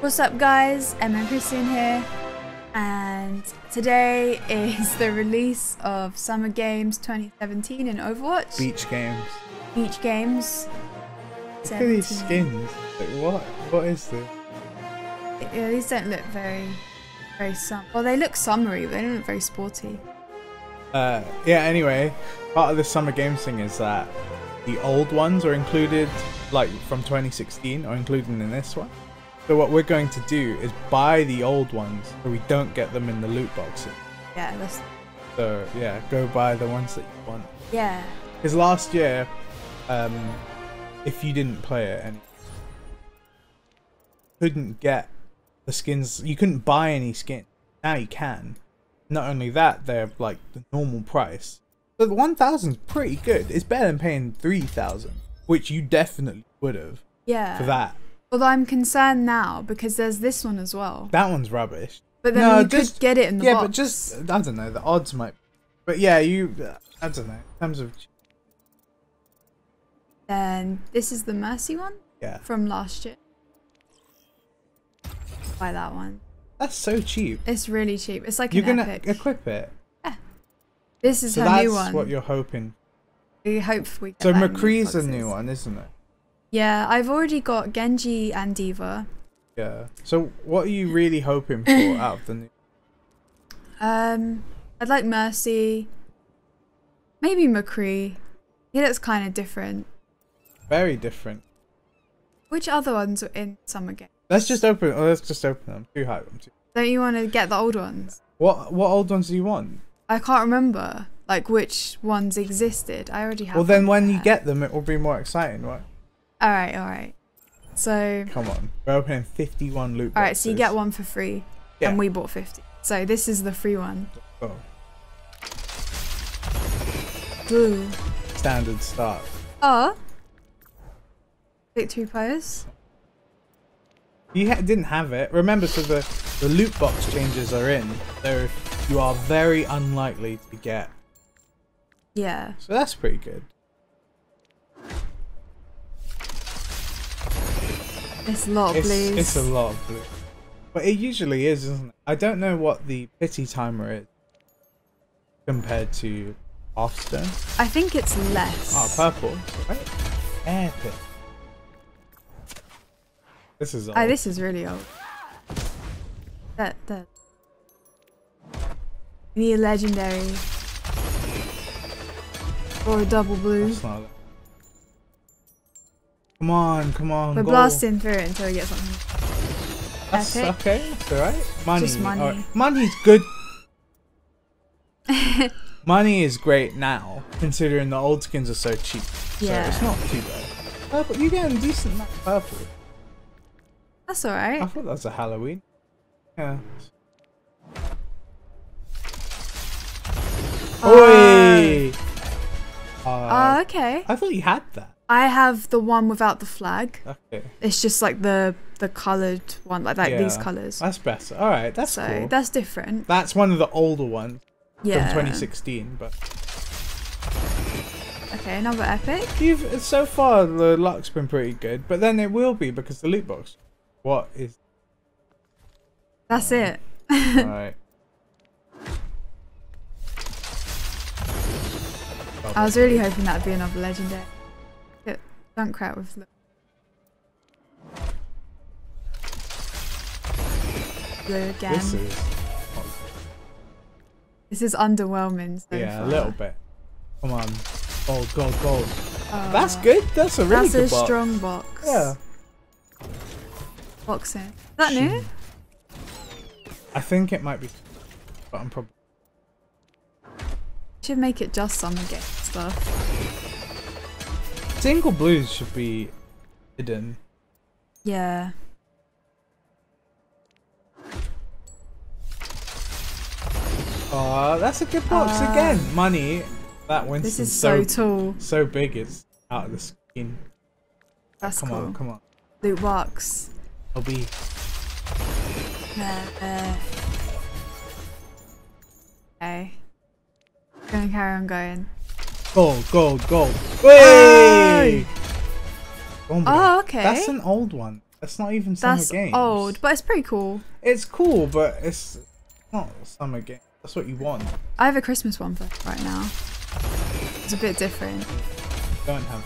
What's up guys, Emma and Christian here and today is the release of Summer Games 2017 in Overwatch. Beach games. Beach Games. Look at these skins. Like, what? What is this? Yeah, these don't look very, very sum. Well, they look summery, but they don't look very sporty. Uh, yeah. Anyway, part of the summer games thing is that the old ones are included, like from 2016, are included in this one. So what we're going to do is buy the old ones, so we don't get them in the loot boxes. Yeah, that's So yeah, go buy the ones that you want. yeah. Because last year, um, if you didn't play it and couldn't get the skins, you couldn't buy any skin. Now you can. Not only that, they're like the normal price. So the one thousand's pretty good. It's better than paying three thousand, which you definitely would have Yeah. for that. Although I'm concerned now because there's this one as well. That one's rubbish. But then No, you just- could get it in the yeah, box. but just I don't know. The odds might. But yeah, you. I don't know. In terms of Then this is the Mercy one yeah, from last year. Buy that one. that's so cheap. It's really cheap. It's like You're gonna epic. equip it. This is So her new one. That's what you're hoping. We hope we So McCree's a new one, isn't it? Yeah, I've already got Genji and D.Va. Yeah. So what are you really hoping for out of the new? Um, I'd like Mercy. Maybe McCree. He looks kind of different. Very different. Which other ones are in Summer Game? Let's just open. Oh, let's just open them. Too. I'm too. Don't you want to get the old ones? What What old ones do you want? I can't remember like which ones existed. I already have. well, then when you get them, it will be more exciting, right? All right, all right. So, Come on. We're opening 51 loot boxes. all right. So you get one for free, Yeah. and we bought fifty. So this is the free one. Oh, Blue. standard start. Oh. Victory pose. You ha- didn't have it. Remember, so the the loot box changes are in. So you are very unlikely to get. Yeah. So that's pretty good. It's a lot of It's, blues. it's a lot of blue. But it usually is, isn't it? I don't know what the pity timer is compared to Hearthstone. I think it's less. Oh, purple. Right? Epic. This is oh, old. Oh, this is really old. That that. We need a legendary. Or a double blue. That's not it. Come on, come on. We're goal. blasting through it until we get something. That's epic. okay. That's alright. Money. Just money. alright. Money's good. Money is great now, considering the old skins are so cheap. So Yeah. it's not too bad. Purple, you're getting decent amount of purple. That's alright. I thought that was a Halloween. Yeah. Oi! Oh, Uh, okay. I thought you had that. I have the one without the flag. Okay. It's just like the the coloured one, like like these colours. That's better. Alright, that's so cool. that's different. That's one of the older ones Yeah. from 2016, but Okay, another epic. you've so far the luck's been pretty good, but then it will be because the loot box. What is That's it. alright? I was really hoping that'd be another legendary. Get Junkrat with the again. This This is is, underwhelming. So yeah, far. a little bit. Come on, gold, gold, gold. Uh, That's good. That's a really That's good a box. strong box. Yeah. Boxing. Is that new? I think it might be, but I'm probably. Should make it just summer game stuff. Single blues should be hidden. Yeah. Oh, that's a good box Ah. again. Money. That Winston's This is so, so tall. so big. It's out of the skin. That's come cool. on, come on. Loot box. I'll be. There. Okay. Gonna carry on going. Gold, gold, gold. Way! Oh, okay. That's an old one. That's not even summer That's games. old, but it's pretty cool. It's cool, but it's not summer game. That's what you want. I have a Christmas one for right now. It's a bit different. Don't have.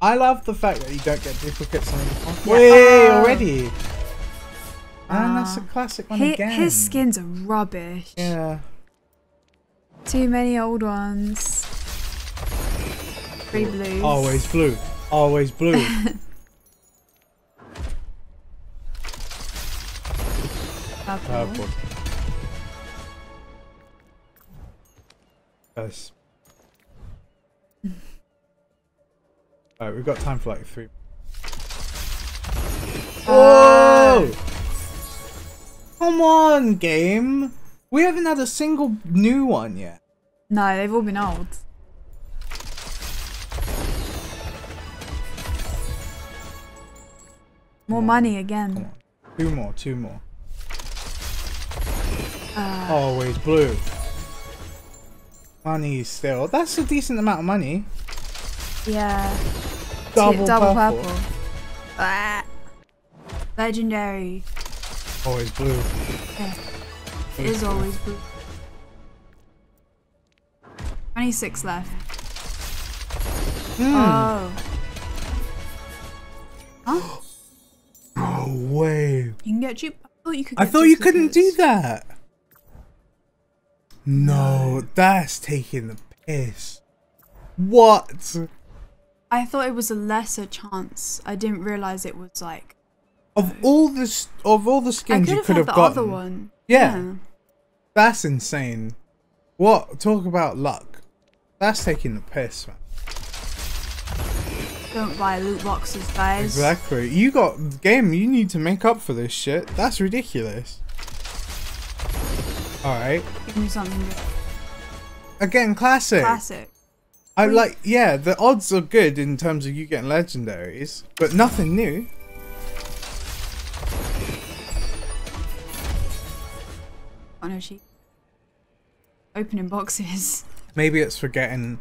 I love the fact that you don't get duplicates on the Yeah. Way Oh. Uh, already. And uh, that's a classic one Hi- again. his skins are rubbish. Yeah. Too many old ones. Three blues. Always blue. Always blue. Purple. Yes. Alright, we've got time for like three. Oh. Whoa! Come on, game! We haven't had a single new one yet. No, they've all been old. More Come on, money Come again. on. Two more, two more. Uh, Always blue. Money still. That's a decent amount of money. yeah. Double, double purple. purple. Ah. Legendary. Always blue. Yeah. It is always blue. 26 left. Hmm. Oh. Huh? No way. You can get cheap. I thought you could. I thought you couldn't do that. No, that's taking the piss. What? I thought it was a lesser chance. I didn't realize it was like. Of all the of all the skins could you could have the gotten, other one. Yeah. that's insane. What? Talk about luck. That's taking the piss, man. Don't buy loot boxes, guys. Exactly. You got game. You need to make up for this shit. That's ridiculous. All right. Give me something. Again, classic. classic. I like, yeah, the odds are good in terms of you getting legendaries, but nothing new. Oh no, she. Opening boxes. Maybe it's for getting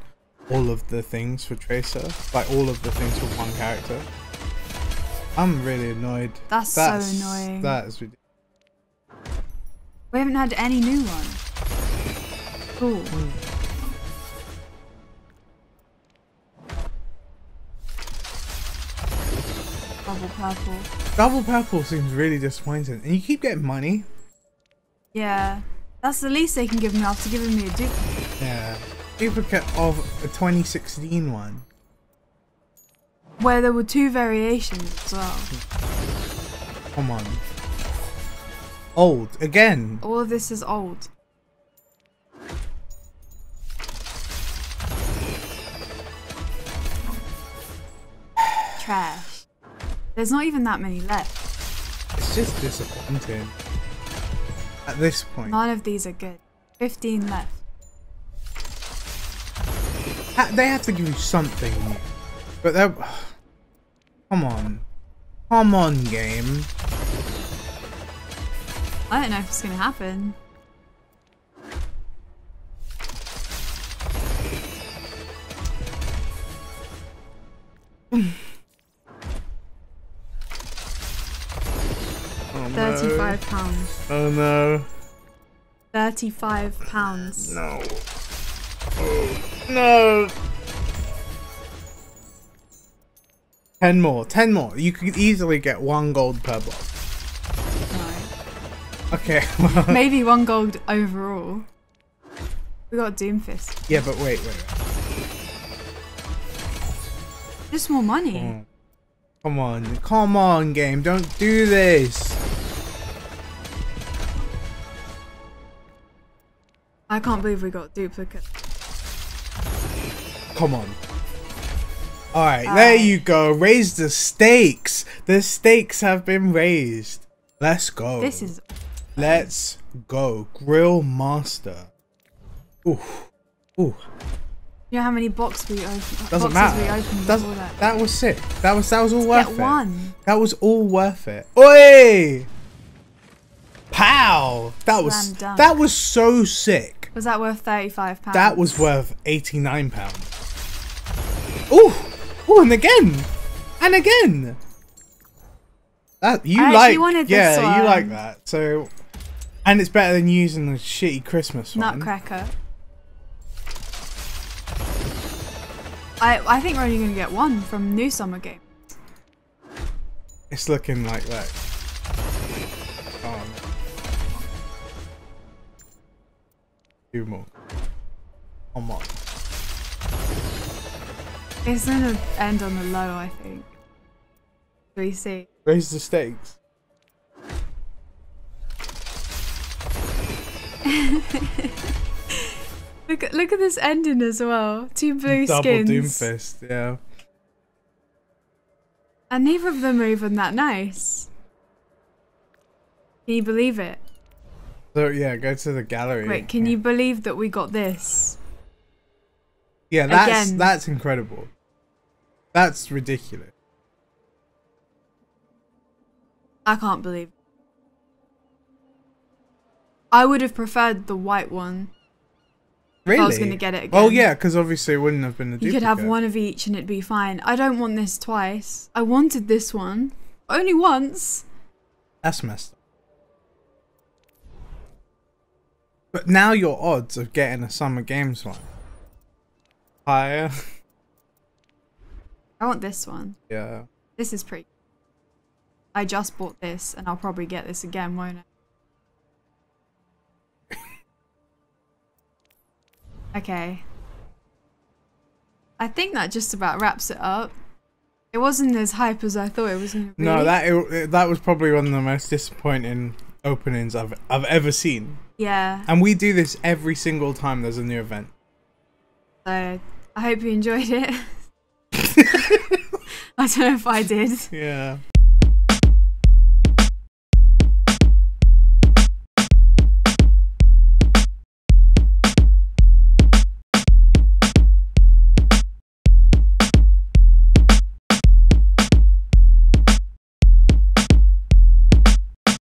all of the things for Tracer, like all of the things for one character. I'm really annoyed. That's, That's so annoying. That is ridiculous. We haven't had any new one. Cool. Double purple. Double purple seems really disappointing, and you keep getting money. Yeah. That's the least they can give me after giving me a duplicate. Yeah, duplicate of a 2016 one. Where there were two variations as well. Come on. Old again. All of this is old. Trash. There's not even that many left. It's just disappointing. At this point, None of these are good. 15 left. Ha- they have to give you something. But they're. Come on. Come on, game. I don't know if it's gonna happen. Oh, no. Thirty-five pounds. Oh no. Thirty-five pounds. No. No. Ten more. Ten more. You could easily get one gold per box. No. Okay. Maybe one gold overall. We got Doomfist. yeah, but wait, wait. wait. Just more money. Come on. Come on, game. Don't do this. I can't believe we got duplicate. Come on. Alright, there you go. Raise the stakes. The stakes have been raised. Let's go. This is Let's go. Grill Master. Ooh. Ooh. you know how many box we opened Doesn't boxes matter. we opened Doesn't- that. that was sick. That was that was all worth Get it. one. That was all worth it. Oi! Pow! That was that was so sick. Was that worth thirty-five pounds? That was worth eighty nine pounds. Ooh! Ooh, and again. And again. That you I like Yeah, you like that. So and it's better than using the shitty Christmas one. Nutcracker. I I think we're only gonna get one from new summer game. It's looking like that. Oh. Two more. One more. It's gonna end on the low, I think. We see. Raise the stakes. Look at look at this ending as well. Two blue Double skins. Doomfist, yeah. And neither of them are even that nice. Can you believe it? So yeah, go to the gallery. Wait, can yeah. you believe that we got this? Yeah, that's Again. that's incredible. That's ridiculous. I can't believe. I would have preferred the white one. Really? I was gonna get it Well, again. yeah, because obviously it wouldn't have been a You could have one of each and it'd be fine. I don't want this twice. I wanted this one. Only once. That's messed up. But now your odds of getting a Summer Games one higher. I want this one. yeah. This is pretty. I just bought this and I'll probably get this again, won't I? Okay. I think that just about wraps it up. It wasn't as hype as I thought it was going to be. No, that it, that was probably one of the most disappointing openings I've I've ever seen. Yeah. And we do this every single time there's a new event. So I hope you enjoyed it. I don't know if I did. Yeah.